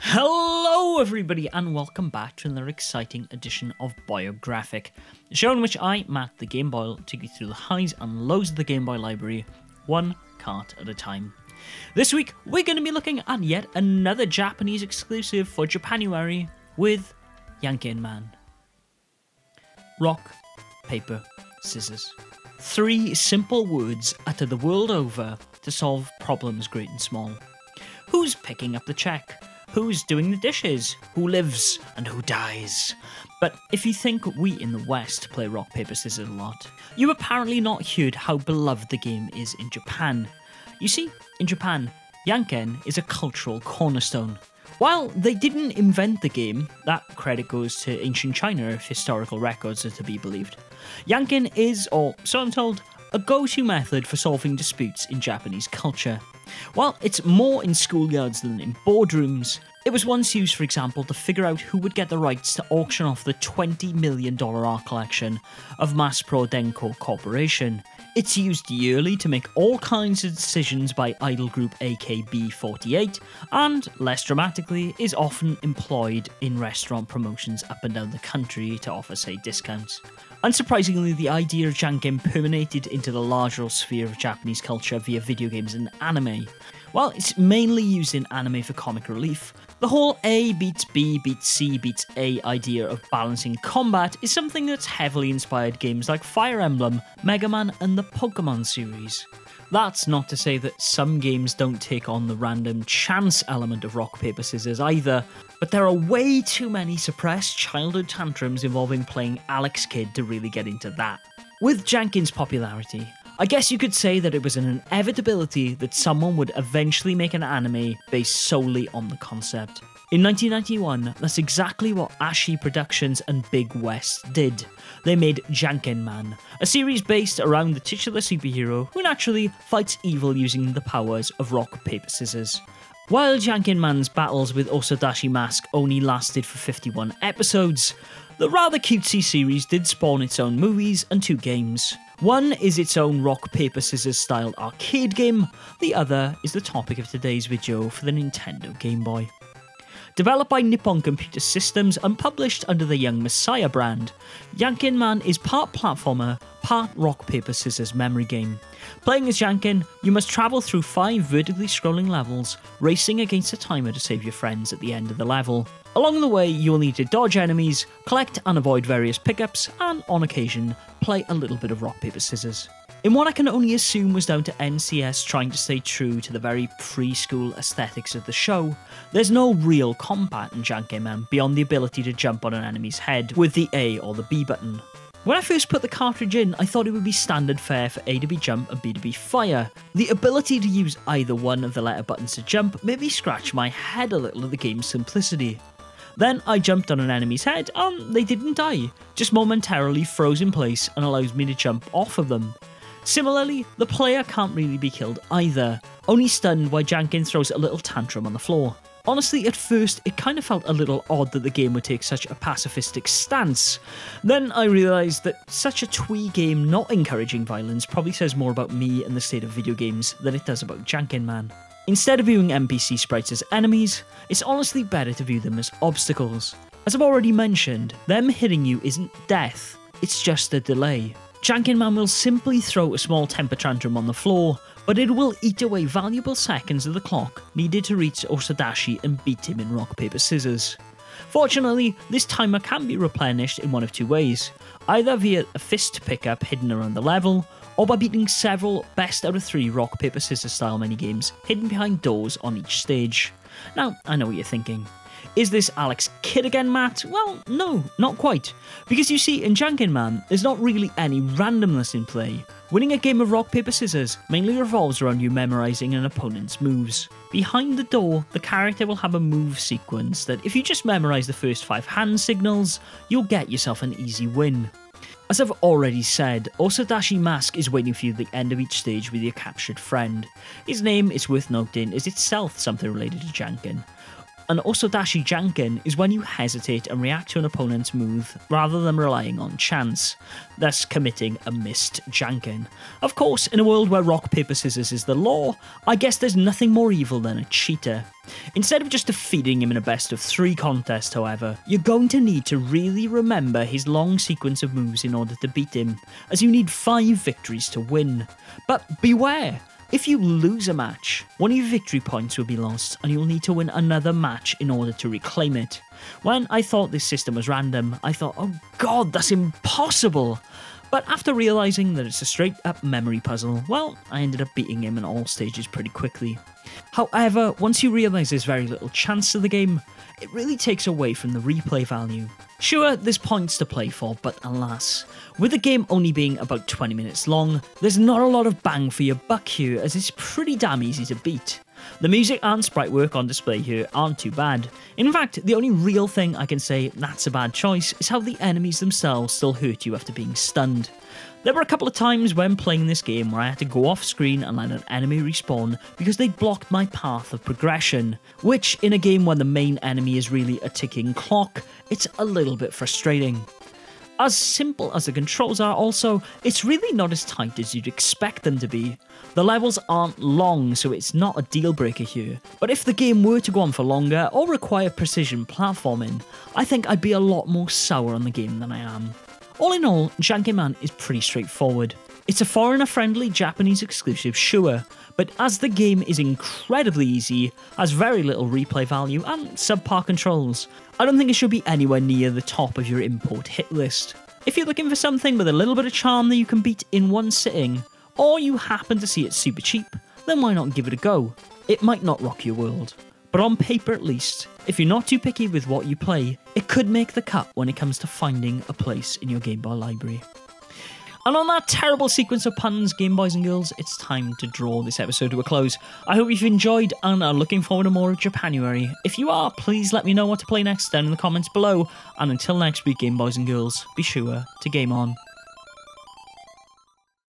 Hello, everybody, and welcome back to another exciting edition of Boyographic, the show in which I, Matt the Game Boy, take you through the highs and lows of the Game Boy library, one cart at a time. This week, we're going to be looking at yet another Japanese exclusive for Japanuary with Janken Man. Rock, paper, scissors. Three simple words uttered the world over to solve problems great and small. Who's picking up the check? Who's doing the dishes? Who lives and who dies? But if you think we in the West play rock, paper, scissors a lot, you apparently not heard how beloved the game is in Japan. You see, in Japan, Janken is a cultural cornerstone. While they didn't invent the game, that credit goes to ancient China if historical records are to be believed. Janken is, or so I'm told, a go to method for solving disputes in Japanese culture. While it's more in schoolyards than in boardrooms, it was once used, for example, to figure out who would get the rights to auction off the $20 million art collection of Maspro Denkoh Corporation. It's used yearly to make all kinds of decisions by idol group AKB48, and, less dramatically, is often employed in restaurant promotions up and down the country to offer, say, discounts. Unsurprisingly, the idea of Janken permeated into the larger sphere of Japanese culture via video games and anime. While it's mainly used in anime for comic relief, the whole A beats B beats C beats A idea of balancing combat is something that's heavily inspired games like Fire Emblem, Mega Man, and the Pokemon series. That's not to say that some games don't take on the random chance element of rock, paper, scissors either, but there are way too many suppressed childhood tantrums involving playing Alex Kidd to really get into that. With Janken's popularity, I guess you could say that it was an inevitability that someone would eventually make an anime based solely on the concept. In 1991, that's exactly what Ashi Productions and Big West did. They made Janken Man, a series based around the titular superhero who naturally fights evil using the powers of rock, paper, scissors. While Janken Man's battles with Osadashi Mask only lasted for 51 episodes, the rather cutesy series did spawn its own movies and two games. One is its own rock, paper, scissors styled arcade game, the other is the topic of today's video for the Nintendo Game Boy. Developed by Nippon Computer Systems and published under the Young Messiah brand, Janken Man is part platformer, part rock, paper, scissors memory game. Playing as Janken, you must travel through five vertically scrolling levels, racing against a timer to save your friends at the end of the level. Along the way, you will need to dodge enemies, collect and avoid various pickups, and on occasion, play a little bit of rock, paper, scissors. In what I can only assume was down to NCS trying to stay true to the very preschool aesthetics of the show, there's no real combat in Janken Man beyond the ability to jump on an enemy's head with the A or the B button. When I first put the cartridge in, I thought it would be standard fare for A to be jump and B to be fire. The ability to use either one of the letter buttons to jump made me scratch my head a little at the game's simplicity. Then I jumped on an enemy's head and they didn't die, just momentarily froze in place and allows me to jump off of them. Similarly, the player can't really be killed either, only stunned while Janken throws a little tantrum on the floor. Honestly, at first, it kind of felt a little odd that the game would take such a pacifistic stance. Then I realised that such a twee game not encouraging violence probably says more about me and the state of video games than it does about Janken Man. Instead of viewing NPC sprites as enemies, it's honestly better to view them as obstacles. As I've already mentioned, them hitting you isn't death, it's just a delay. Janken Man will simply throw a small temper tantrum on the floor, but it will eat away valuable seconds of the clock needed to reach Osadashi and beat him in rock, paper, scissors. Fortunately, this timer can be replenished in one of two ways either via a fist pickup hidden around the level, or by beating several best out of three rock, paper, scissors style minigames hidden behind doors on each stage. Now, I know what you're thinking. Is this Alex Kidd again, Matt? Well, no, not quite. Because you see, in Janken Man, there's not really any randomness in play. Winning a game of rock, paper, scissors mainly revolves around you memorizing an opponent's moves. Behind the door, the character will have a move sequence that, if you just memorize the first five hand signals, you'll get yourself an easy win. As I've already said, Osadashi Mask is waiting for you at the end of each stage with your captured friend. His name, it's worth noting, is itself something related to Janken. An Osadashi Janken is when you hesitate and react to an opponent's move rather than relying on chance, thus committing a missed Janken. Of course, in a world where rock, paper, scissors is the law, I guess there's nothing more evil than a cheater. Instead of just defeating him in a best of three contest, however, you're going to need to really remember his long sequence of moves in order to beat him, as you need five victories to win. But beware! If you lose a match, one of your victory points will be lost and you'll need to win another match in order to reclaim it. When I thought this system was random, I thought, oh god, that's impossible! But after realising that it's a straight up memory puzzle, well, I ended up beating him in all stages pretty quickly. However, once you realise there's very little chance to the game, it really takes away from the replay value. Sure, there's points to play for, but alas, with the game only being about 20 minutes long, there's not a lot of bang for your buck here as it's pretty damn easy to beat. The music and sprite work on display here aren't too bad. In fact, the only real thing I can say that's a bad choice is how the enemies themselves still hurt you after being stunned. There were a couple of times when playing this game where I had to go off screen and let an enemy respawn because they'd blocked my path of progression, which in a game where the main enemy is really a ticking clock, it's a little bit frustrating. As simple as the controls are, also, it's really not as tight as you'd expect them to be. The levels aren't long, so it's not a deal breaker here. But if the game were to go on for longer or require precision platforming, I think I'd be a lot more sour on the game than I am. All in all, Man is pretty straightforward. It's a foreigner friendly Japanese exclusive, sure, but as the game is incredibly easy, has very little replay value, and subpar controls, I don't think it should be anywhere near the top of your import hit list. If you're looking for something with a little bit of charm that you can beat in one sitting, or you happen to see it super cheap, then why not give it a go? It might not rock your world, but on paper at least, if you're not too picky with what you play, it could make the cut when it comes to finding a place in your Game Boy library. And on that terrible sequence of puns, Game Boys and Girls, it's time to draw this episode to a close. I hope you've enjoyed and are looking forward to more of Japanuary. If you are, please let me know what to play next down in the comments below. And until next week, Game Boys and Girls, be sure to game on.